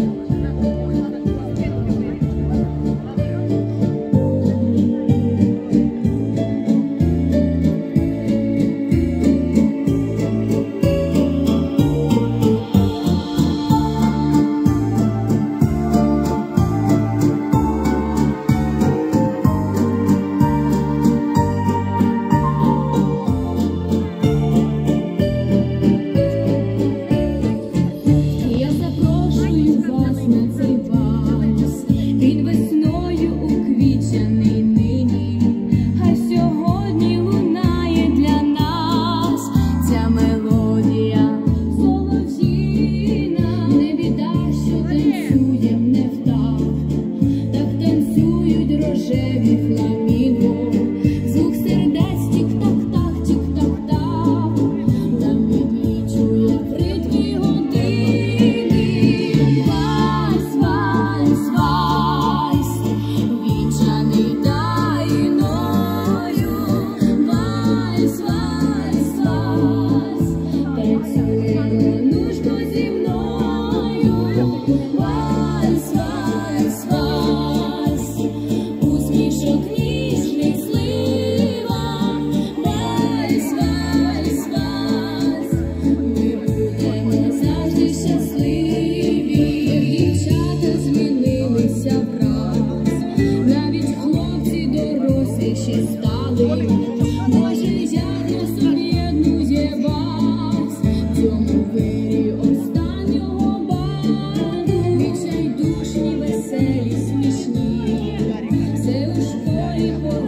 Thank you. весняний нині, сьогодні лунає для нас ця мелодія солов'їна, не біда, що танцюєм не вдав, так танцюють рожеві фламі. перестали, може я собі одну вас в цьому вирі останнього бару відчайдушні, веселі, смішні, все у школі по.